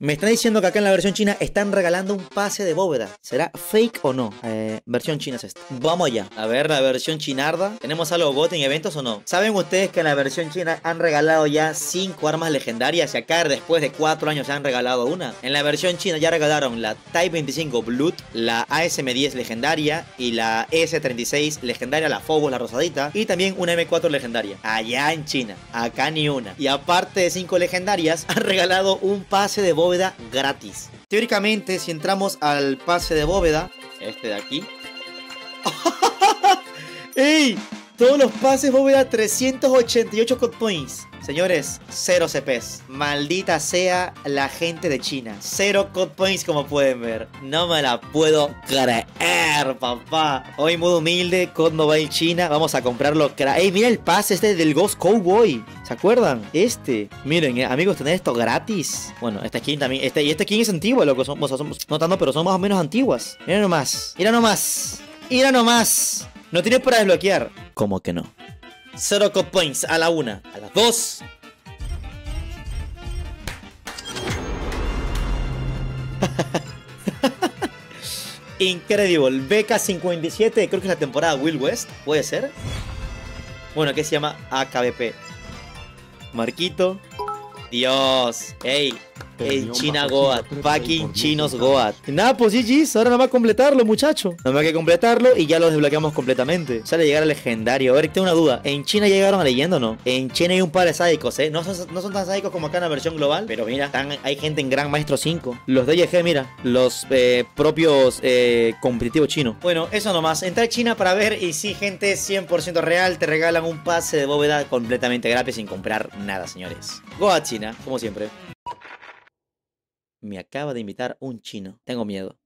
Me están diciendo que acá en la versión china están regalando un pase de bóveda. ¿Será fake o no? Eh, versión china es esta. Vamos allá. A ver, la versión chinarda. ¿Tenemos algo bot en eventos o no? ¿Saben ustedes que en la versión china han regalado ya 5 armas legendarias? Y acá después de 4 años ya han regalado una. En la versión china ya regalaron la Type 25 Blood, la ASM10 legendaria y la S36 legendaria, la Phobos, la rosadita. Y también una M4 legendaria. Allá en China. Acá ni una. Y aparte de 5 legendarias, han regalado un pase de bóveda bóveda gratis. Teóricamente, si entramos al pase de bóveda, este de aquí. ¡Ey! Todos los pases bóveda 388 code points. Señores, cero CPs. Maldita sea la gente de China. Cero code points como pueden ver. No me la puedo creer, papá. Hoy modo humilde, code mobile China. Vamos a comprarlo. Ey, mira el pase este del Ghost Cowboy. ¿Se acuerdan? Este. Miren, eh, amigos, tener esto gratis. Bueno, esta skin también. Este, y esta skin es antigua, loco. Somos, somos notando, pero son más o menos antiguas. Mira nomás. Mira nomás. Mira nomás. No tienes para desbloquear. ¿Cómo que no? 0 code points a la una. A las dos. Incredible. Beca 57. Creo que es la temporada Will West. ¿Puede ser? Bueno, ¿qué se llama? AKBP. Marquito. Dios. Ey, el China Goat. Fucking chinos Goat. Nada, pues GG's. Ahora nada más completarlo, muchacho. Nada más que completarlo y ya lo desbloqueamos completamente. Sale llegar al legendario. A ver, tengo una duda. ¿En China llegaron a leyenda o no? En China hay un par de sádicos, ¿eh? No son, no son tan sádicos como acá en la versión global. Pero mira, hay gente en Gran Maestro 5. Los DG, mira. Los eh, propios eh, competitivos chinos. Bueno, eso nomás. Entra a China para ver y si gente 100% real te regalan un pase de bóveda completamente gratis sin comprar nada, señores. Goat China, como siempre. Me acaba de invitar un chino. Tengo miedo.